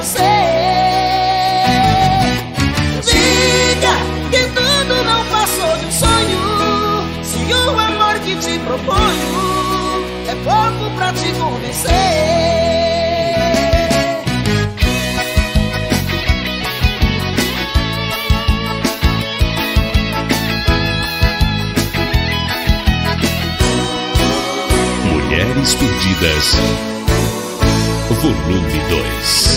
você. Diga que tudo não passou de um sonho. Se o amor que te proponho é pouco pra te convencer. Mulheres Perdidas, Volume 2.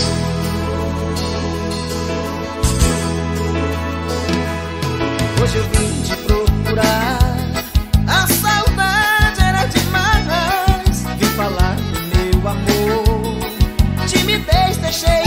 say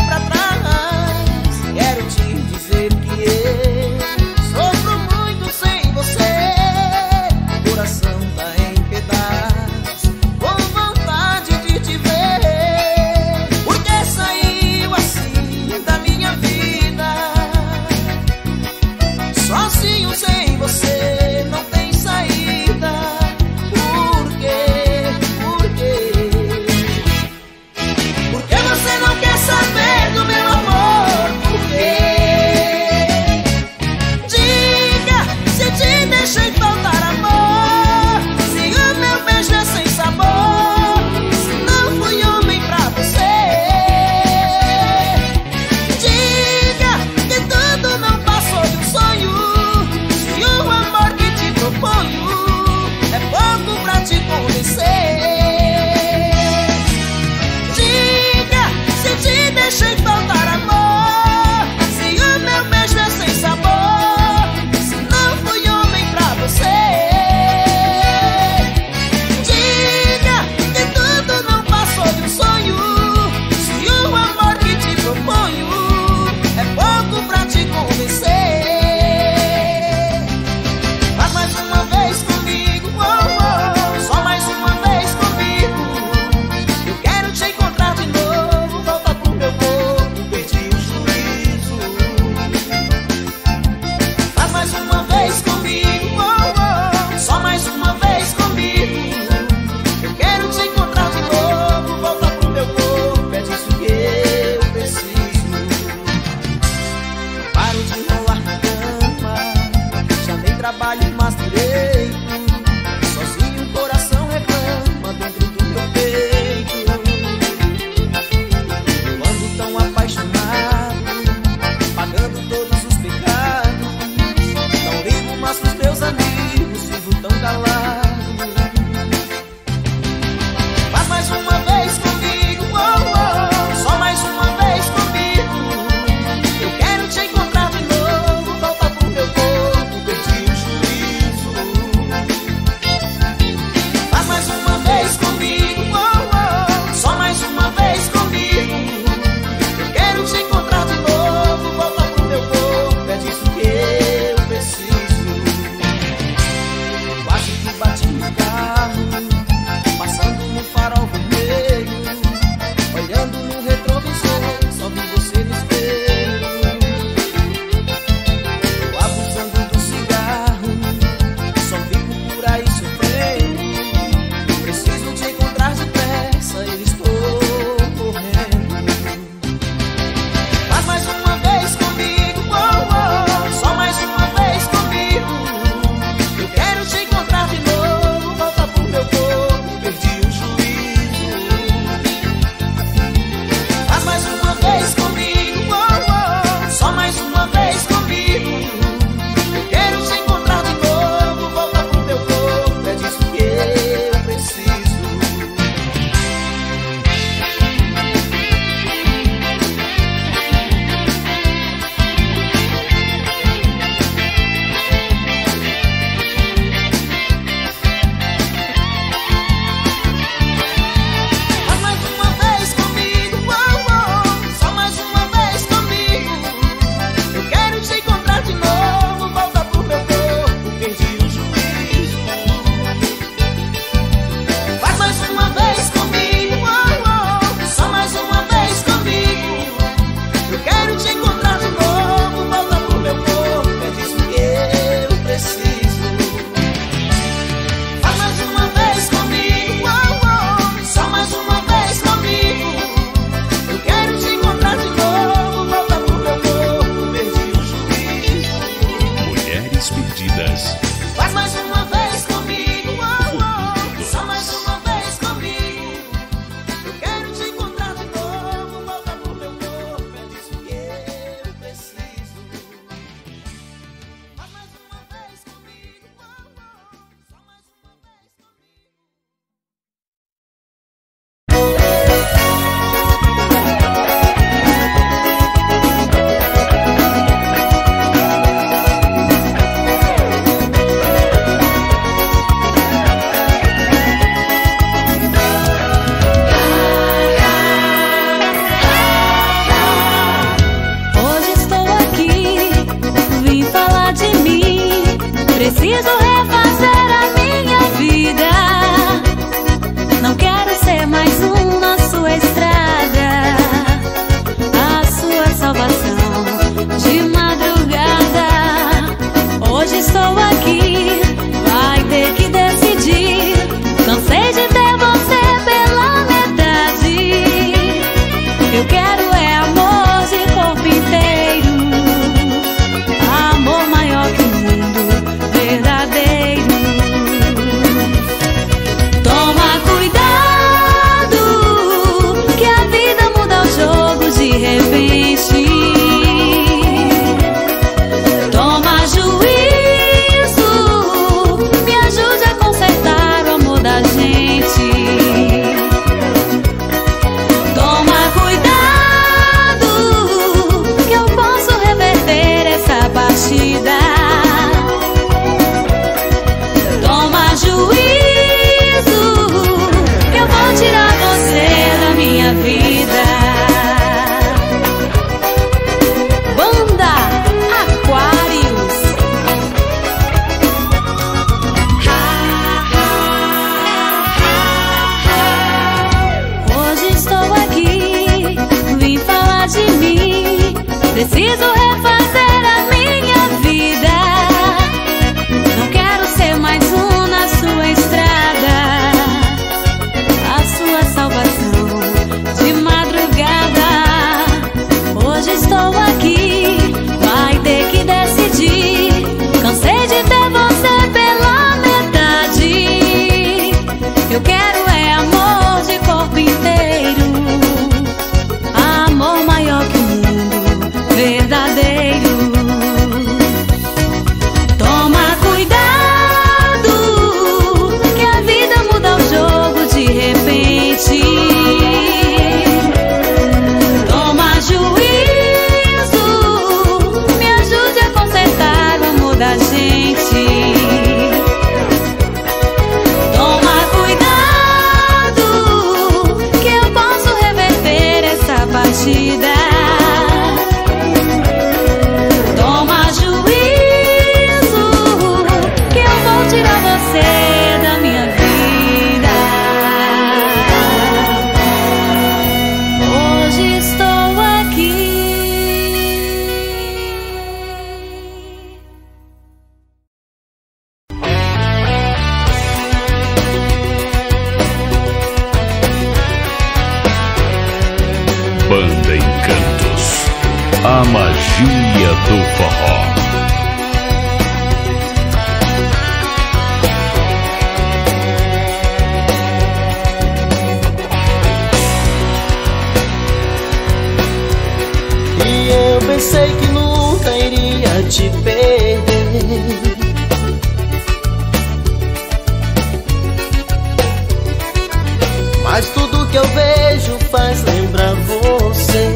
Mas tudo que eu vejo faz lembrar você.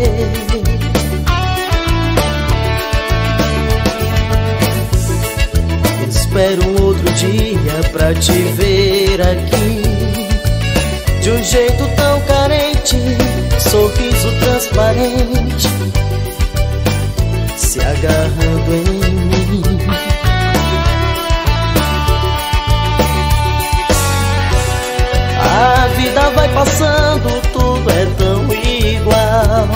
Espero um outro dia pra te ver aqui. De um jeito tão carente Sorriso transparente Se agarrando em vai passando, tudo é tão igual.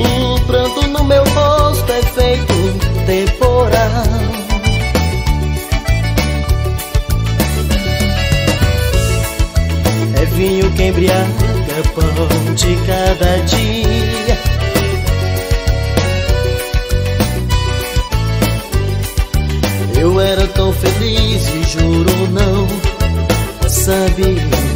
O pranto no meu rosto é feito temporal. É vinho que embriaga pão de cada dia. Eu era tão feliz, e jurou não. saber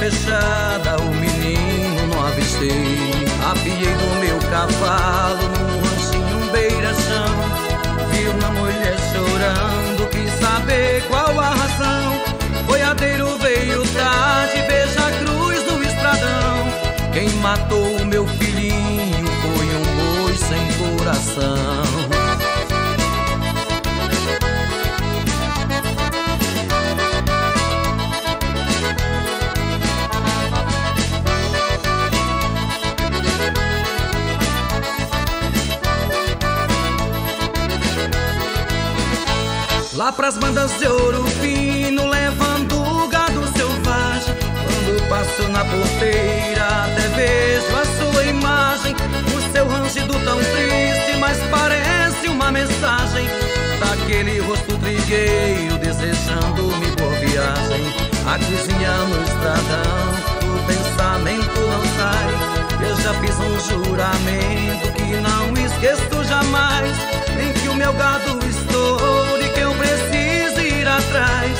fechada, o menino não avistei. Apiei do meu cavalo num ranchinho beira-chão. Vi uma mulher chorando, quis saber qual a razão. Boiadeiro veio tarde, beija a cruz no estradão. Quem matou o meu filhinho foi um boi sem coração. Pras bandas de ouro fino, levando o gado selvagem. Quando passo na porteira, até vejo a sua imagem. O seu rangido tão triste, mas parece uma mensagem. Daquele rosto trigueiro, desejando-me boa viagem. A cozinha no estradão, o pensamento não sai. Eu já fiz um juramento que não esqueço jamais. Em que o meu gado atrás.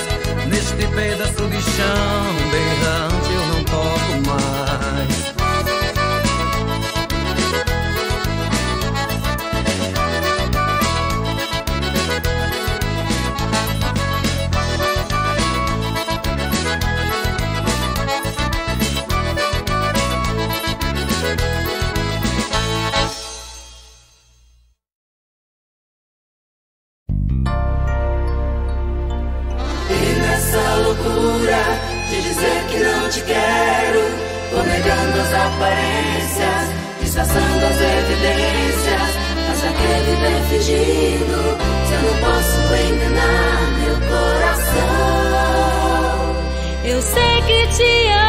Neste pedaço de chão berrante eu não toco mais. Te quero, vou negando as aparências, disfarçando as evidências. Mas que viver fingindo se eu não posso enganar meu coração? Eu sei que te amo.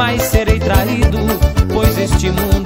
Jamais serei traído, pois este mundo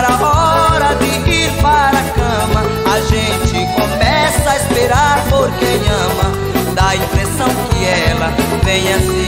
chegar a hora de ir para a cama. A gente começa a esperar por quem ama, dá a impressão que ela venha se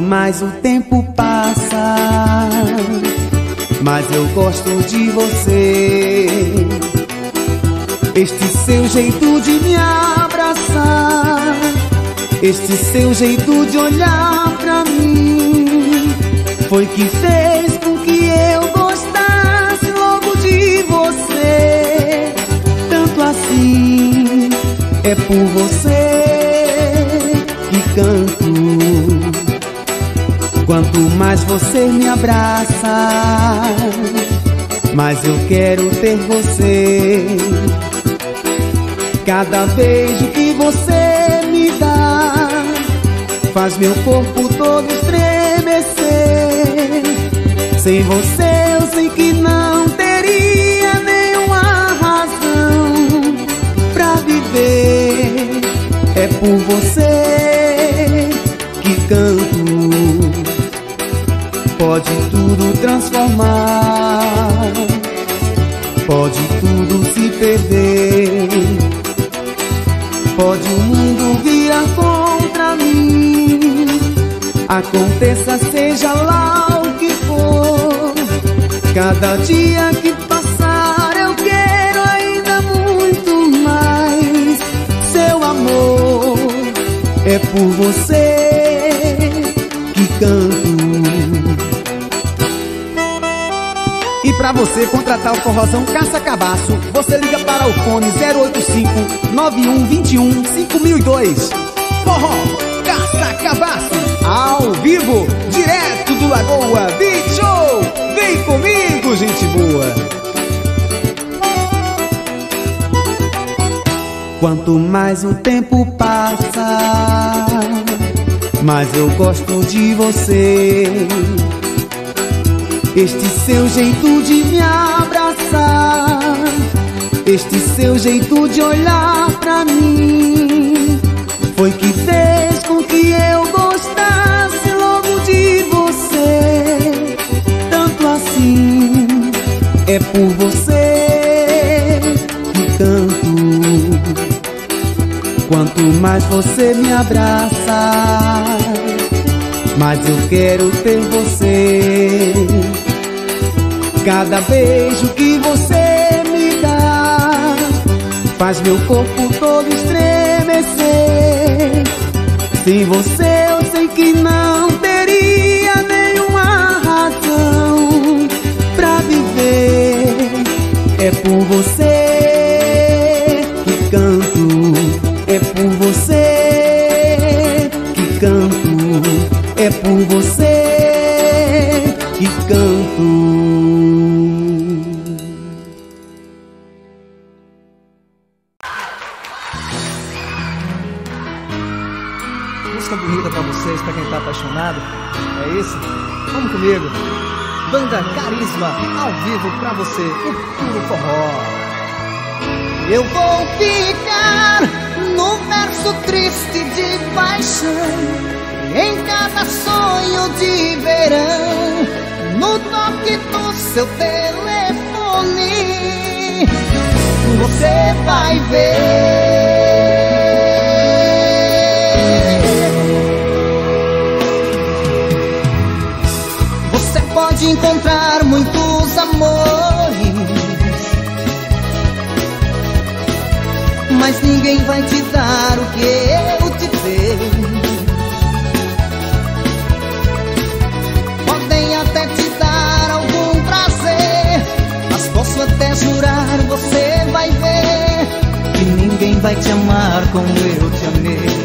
mais o tempo passa, mais eu gosto de você. Este seu jeito de me abraçar, este seu jeito de olhar pra mim, foi que fez com que eu gostasse logo de você. Tanto assim, é por você que canto. Quanto mais você me abraça, mais eu quero ter você. Cada beijo que você me dá faz meu corpo todo estremecer. Sem você eu sei que não teria nenhuma razão pra viver. É por você Pode tudo transformar, pode tudo se perder. Pode o mundo virar contra mim. Aconteça, seja lá o que for. Cada dia que passar, eu quero ainda muito mais seu amor. É por você que canto. Pra você contratar o forrozão Caça Cabaço, você liga para o fone 085 9121 5002. Forró Caça Cabaço, ao vivo, direto do Lagoa Beach Show. Vem comigo, gente boa. Quanto mais o tempo passa, mais eu gosto de você. Este seu jeito de me abraçar, este seu jeito de olhar pra mim, foi que fez com que eu gostasse logo de você. Tanto assim, é por você que canto. Quanto mais você me abraça, mais eu quero ter você. Cada beijo que você me dá faz meu corpo todo estremecer. Sem você eu sei que não teria nenhuma razão pra viver. É por você Carisma, ao vivo pra você, o puro forró. Eu vou ficar no verso triste de paixão, em cada sonho de verão, no toque do seu telefone. Você vai ver. Mas ninguém vai te dar o que eu te dei. Podem até te dar algum prazer, mas posso até jurar, você vai ver que ninguém vai te amar como eu te amei.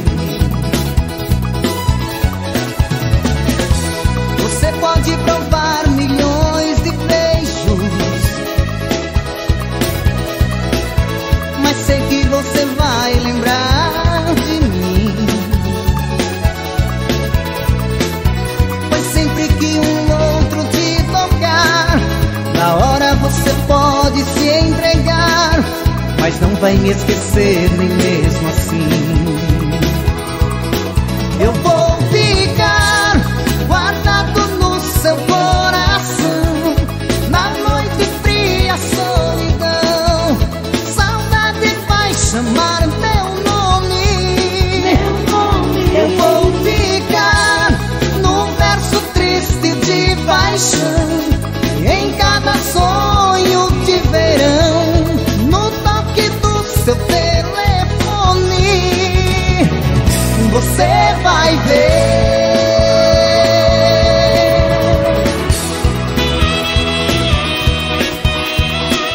Não vai me esquecer nem mesmo assim. Vai ver.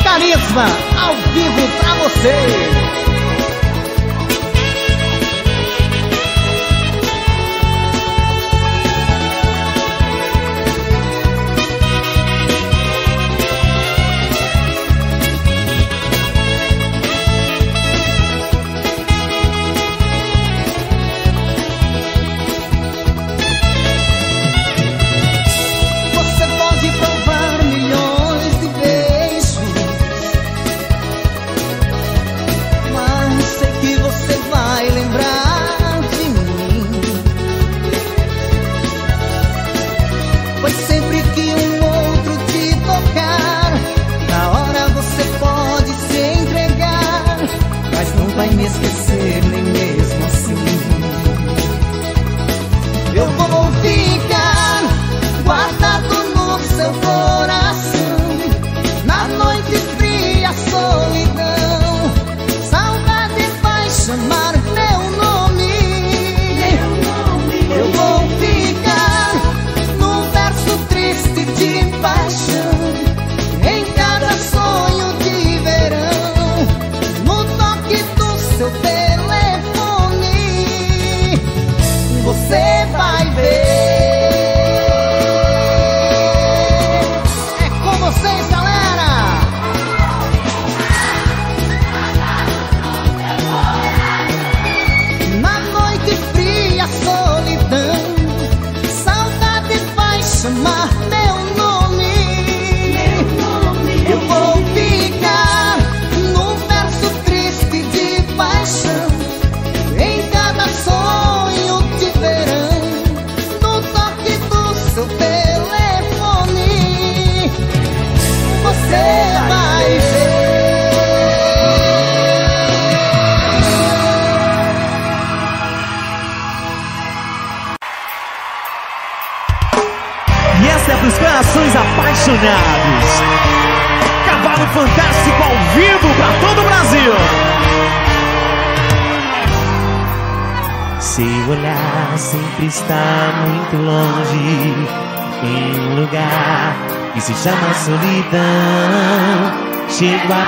Carisma ao vivo pra você.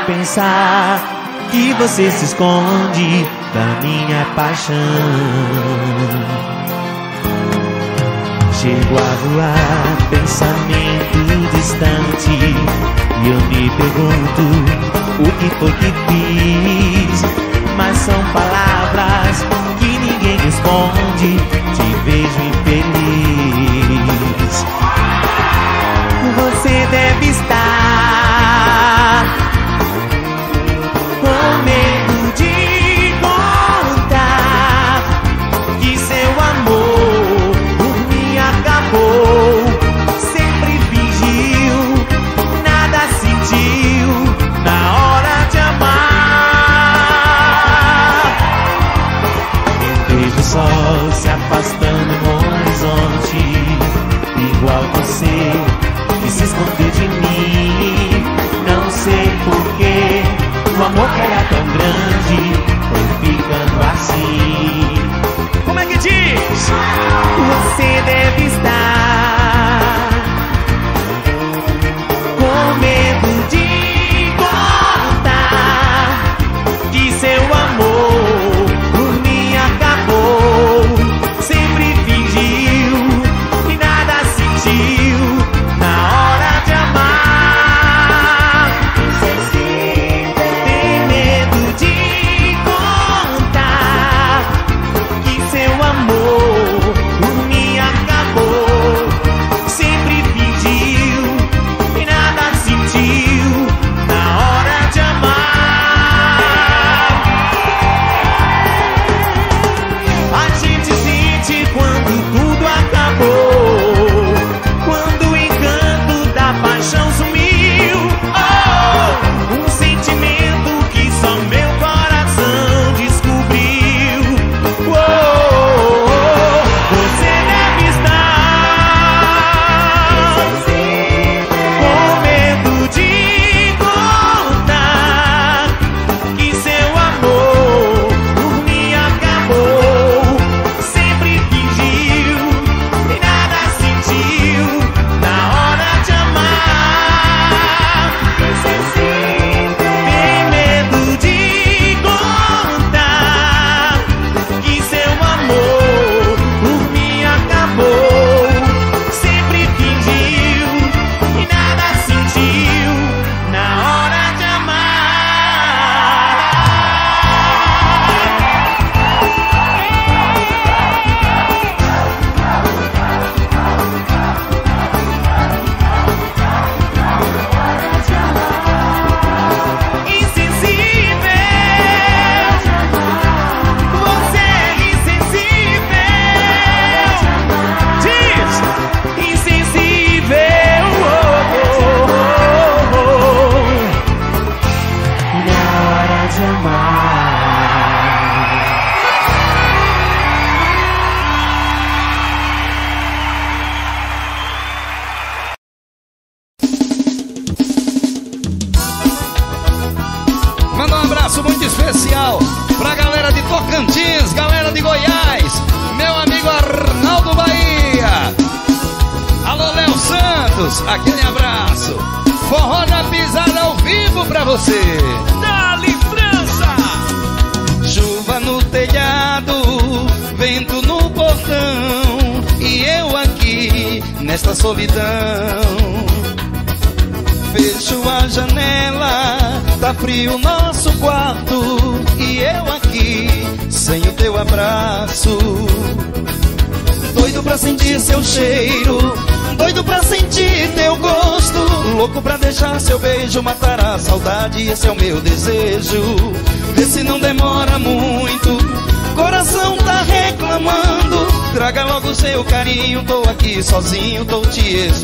pensar que você se esconde da minha paixão. Chego a voar, pensamento distante, e eu me pergunto o que foi que fiz. Mas são palavras que ninguém responde. Te vejo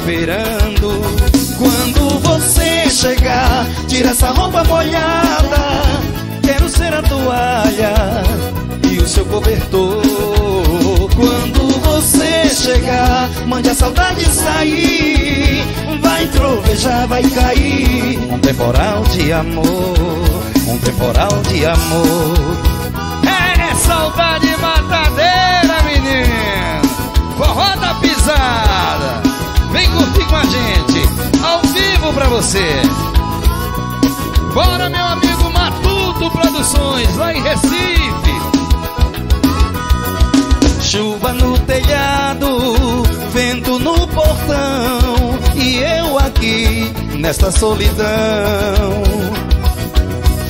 esperando. Quando você chegar, tira essa roupa molhada. Quero ser a toalha e o seu cobertor. Quando você chegar, mande a saudade sair. Vai trovejar, vai cair. Um temporal de amor, um temporal de amor. Gente, ao vivo pra você. Bora, meu amigo Matuto Produções, lá em Recife. Chuva no telhado, vento no portão e eu aqui nesta solidão.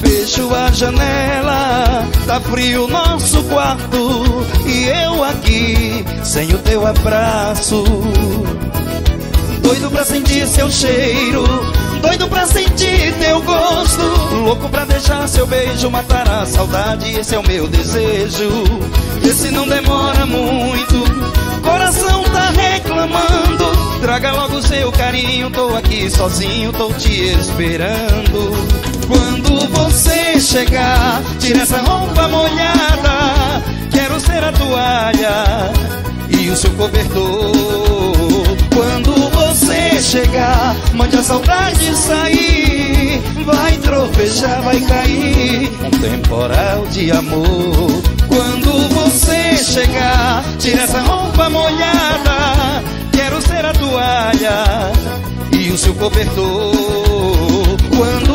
Fecho a janela, tá frio nosso quarto e eu aqui sem o teu abraço. Doido pra sentir seu cheiro, doido pra sentir teu gosto, louco pra deixar seu beijo matar a saudade, esse é o meu desejo. Vê se não demora muito, coração tá reclamando. Traga logo seu carinho, tô aqui sozinho, tô te esperando. Quando você chegar, tira essa roupa molhada. Quero ser a toalha e o seu cobertor. Quando você chegar, mande a saudade sair. Vai tropejar, vai cair. Um temporal de amor. Quando você chegar, tira essa roupa molhada. Quero ser a toalha e o seu cobertor. Quando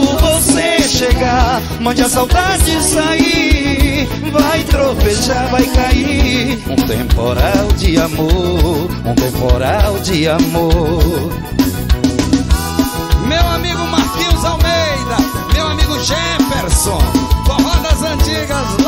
chegar, mande a saudade sair. Vai tropejar, vai cair. Um temporal de amor, um temporal de amor. Meu amigo Marquinhos Almeida, meu amigo Jefferson, forró das antigas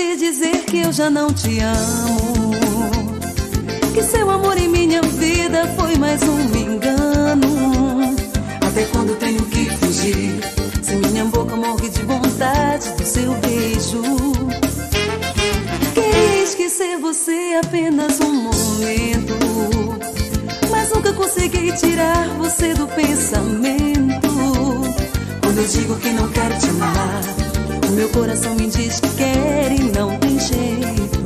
te dizer que eu já não te amo. Que seu amor em minha vida foi mais um engano. Até quando tenho que fugir? Se minha boca morre de vontade do seu beijo. Queria esquecer você apenas um momento. Mas nunca consegui tirar você do pensamento. Quando eu digo que não quero te amar. Meu coração me diz que quer e não tem jeito.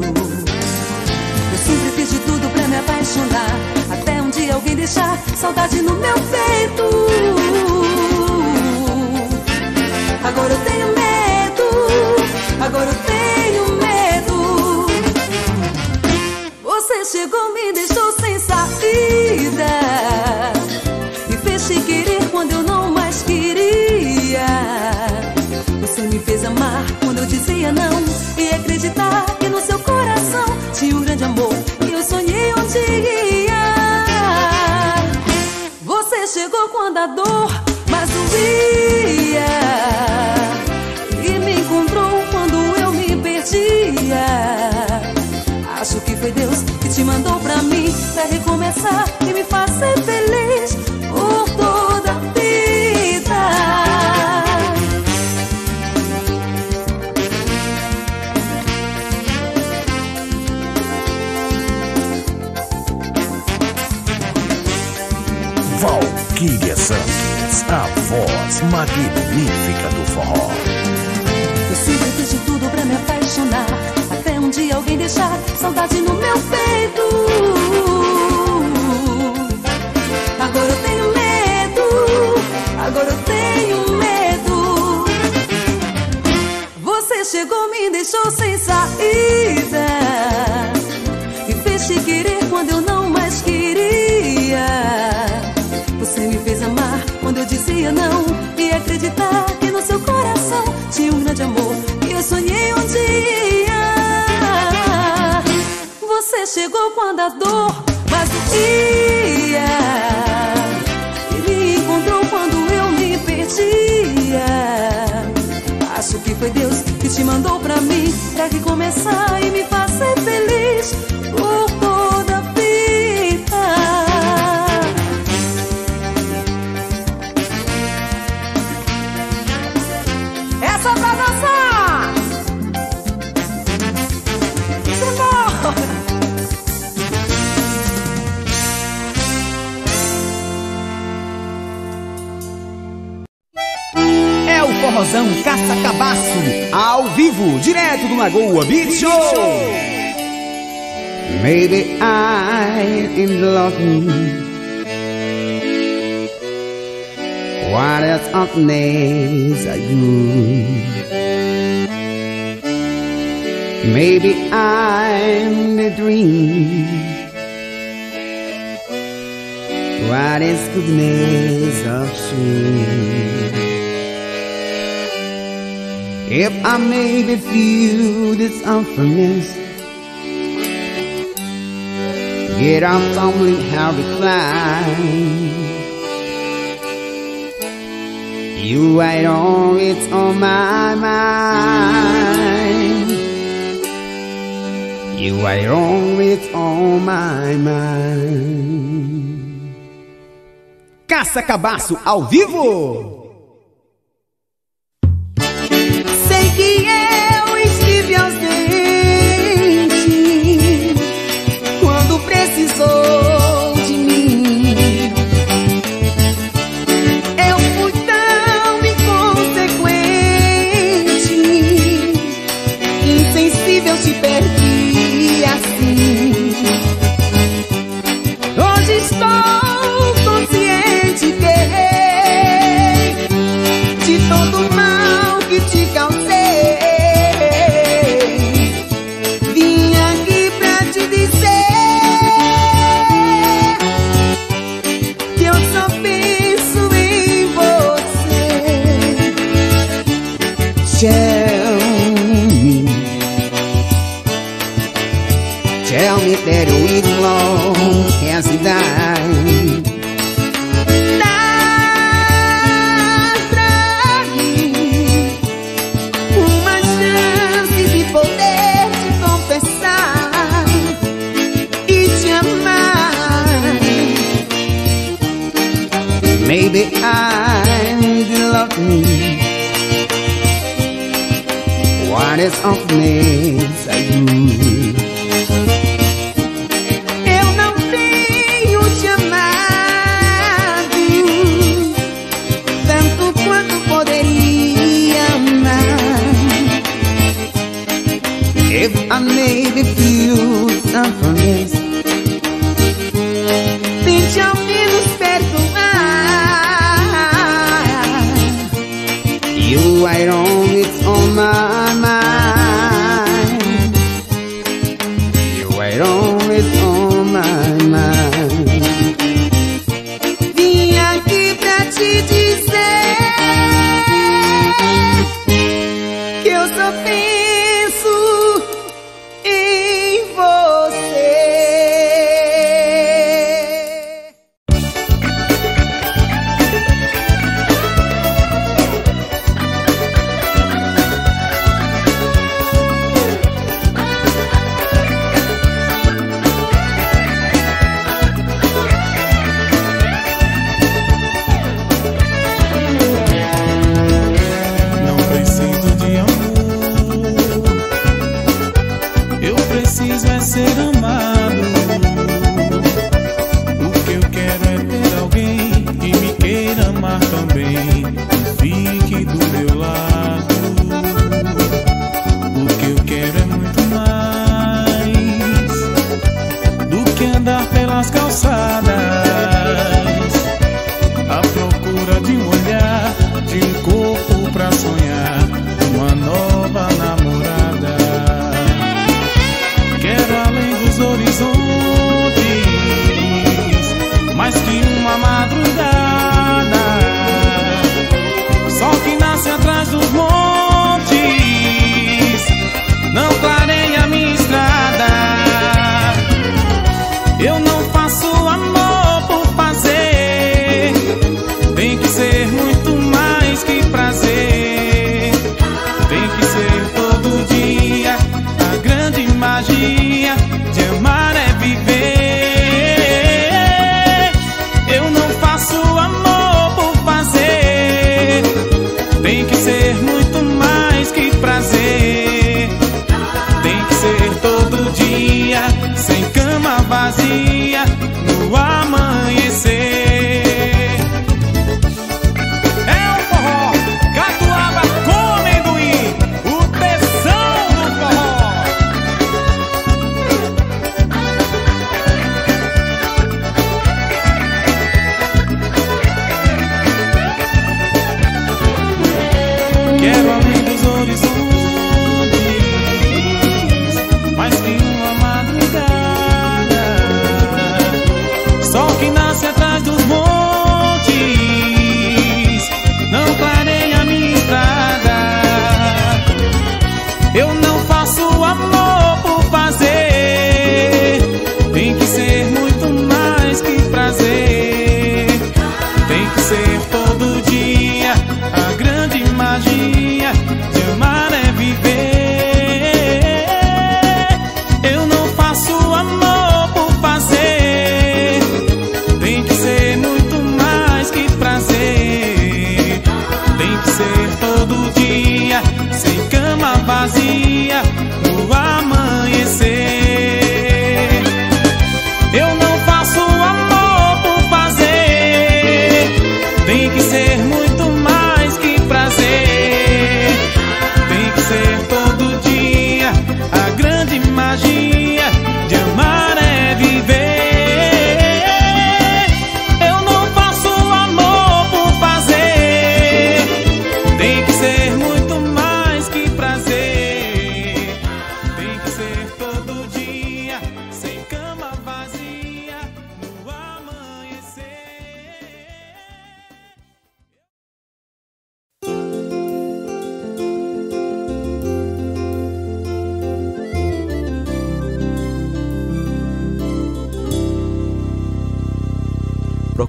Eu sempre fiz de tudo pra me apaixonar. Até um dia alguém deixar saudade no meu peito. Agora eu tenho medo. Agora eu tenho Amar quando eu dizia não E acreditar que no seu coração Tinha um grande amor que eu sonhei um dia. Você chegou quando a dor mais doía E me encontrou quando eu me perdia. Acho que foi Deus que te mandou pra mim Pra recomeçar magnífica do forró. Eu sempre fiz de tudo pra me apaixonar, até um dia alguém deixar saudade no meu peito. Agora eu tenho medo, agora eu tenho medo. Você chegou, me deixou sem saída e fez te querer quando eu não mais queria. Você me fez amar quando eu dizia não acreditar que no seu coração tinha um grande amor que eu sonhei um dia. Você chegou quando a dor vazia e me encontrou quando eu me perdia. Acho que foi Deus que te mandou pra mim pra que começar e me fazer feliz. Lagoa Beach Show. Maybe I am lucky. What is up next I do? Maybe I'm the dream. What is goodness of you? If I maybe feel this unfairness Yet I'm fumbling how to climb You right on, it's on my mind. You right on, it's on my mind. Caça Cabaço ao vivo!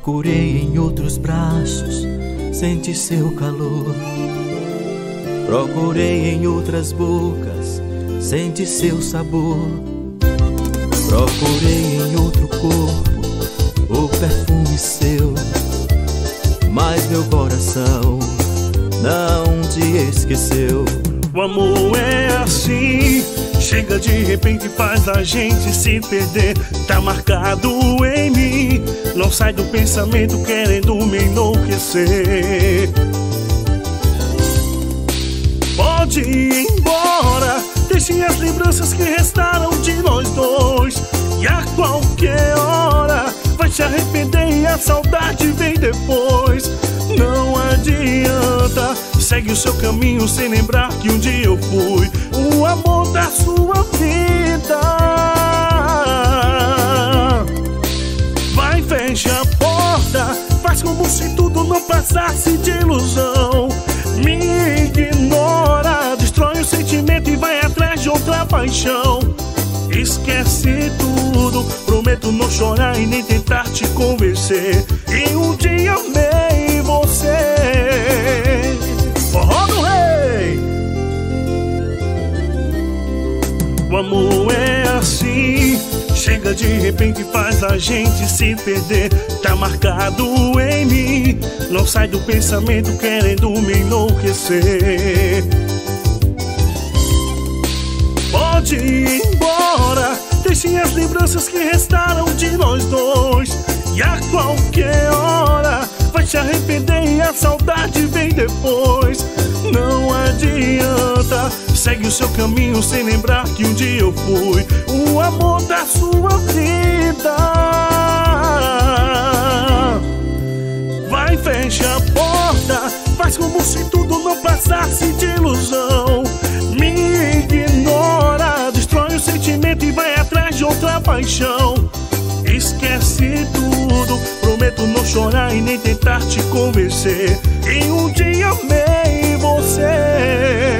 Procurei em outros braços sentir seu calor. Procurei em outras bocas sentir seu sabor. Procurei em outro corpo o perfume seu. Mas meu coração não te esqueceu. O amor é assim, chega de repente faz a gente se perder. Tá marcado em mim, não sai do pensamento querendo me enlouquecer. Pode ir embora, deixe as lembranças que restaram de nós dois. E a qualquer hora vai se arrepender e a saudade vem depois. Não adianta, segue o seu caminho sem lembrar que um dia eu fui o amor da sua vida. Fecha a porta, faz como se tudo não passasse de ilusão. Me ignora, destrói o sentimento e vai atrás de outra paixão. Esquece tudo, prometo não chorar e nem tentar te convencer. E um dia amei você. Forró do rei! O amor é assim, chega de repente faz a gente se perder. Tá marcado em mim, não sai do pensamento querendo me enlouquecer. Pode ir embora, deixem as lembranças que restaram de nós dois. E a qualquer hora vai se arrepender e a saudade vem depois. Não adianta, segue o seu caminho sem lembrar que um dia eu fui o amor da sua vida. Vai, fecha a porta, faz como se tudo não passasse de ilusão. Me ignora, destrói o sentimento e vai atrás de outra paixão. Esquece tudo, prometo não chorar e nem tentar te convencer. E um dia amei você.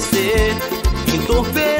Entorpecer, entorpecer.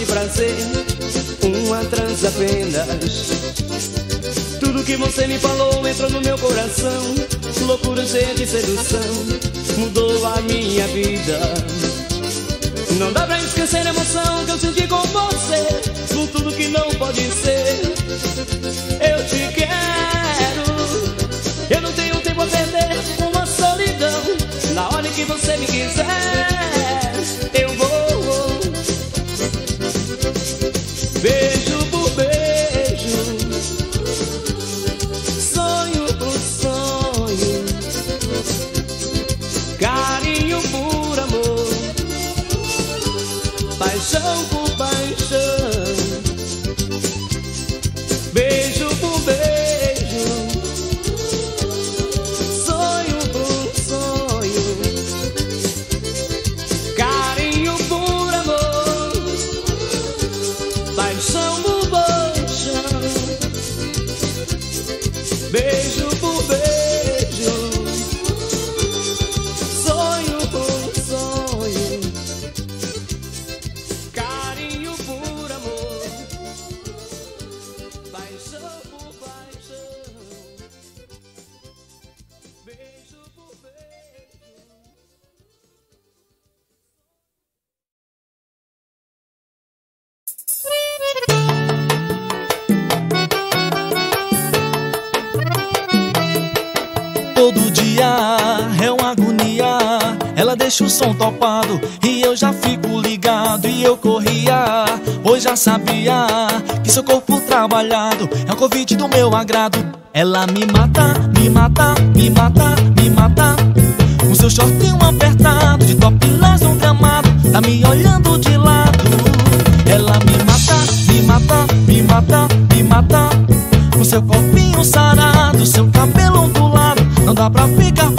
de prazer, uma trança apenas. Tudo que você me falou entrou no meu coração, loucura cheia de sedução, mudou a minha vida. Não dá pra esquecer a emoção que eu senti com você, por tudo que não pode ser. Eu te quero, eu não tenho tempo a perder uma solidão, na hora que você me quiser. topado E eu já fico ligado E eu corria, pois já sabia Que seu corpo trabalhado É um convite do meu agrado. Ela me mata, me mata, me mata, me mata Com seu shortinho apertado De top nas um gramado Tá me olhando de lado. Ela me mata, me mata, me mata, me mata Com seu corpinho sarado Seu cabelo ondulado Não dá pra ficar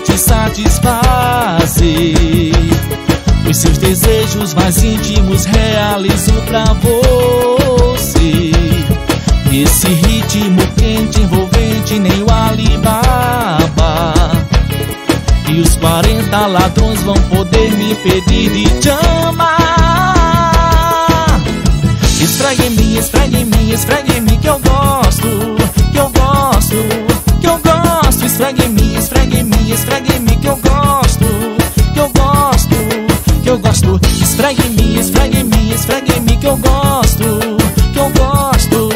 te satisfazer. Os seus desejos mais íntimos realizo pra você. Esse ritmo quente, envolvente, nem o Alibaba. E os 40 ladrões vão poder me impedir de te amar. Esfregue em mim, esfregue em mim, esfregue em mim que eu gosto, que eu gosto, que eu gosto. Esfregue em mim, mim, esfregue em mim que eu gosto, que eu gosto, que eu gosto. Esfregue em mim, esfregue em mim, esfregue em mim que eu gosto, que eu gosto,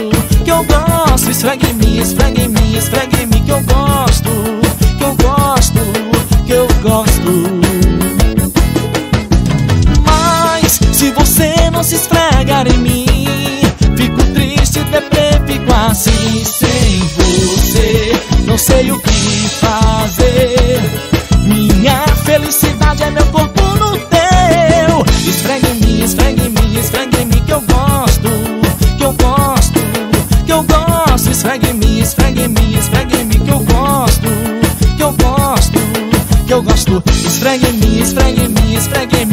que eu gosto. Esfregue em mim, esfregue em mim, esfregue em mim que eu gosto, que eu gosto, que eu gosto. Mas se você não se esfregar em mim, fico triste, deprê, fico assim sem você. Não sei o que fazer. Felicidade é meu corpo no teu. Esfregue em mim, esfregue em mim, esfregue em mim que eu gosto, que eu gosto, que eu gosto. Esfregue em mim, esfregue em mim, esfregue em mim que eu gosto, que eu gosto, que eu gosto. Esfregue em mim, esfregue em mim, esfregue em mim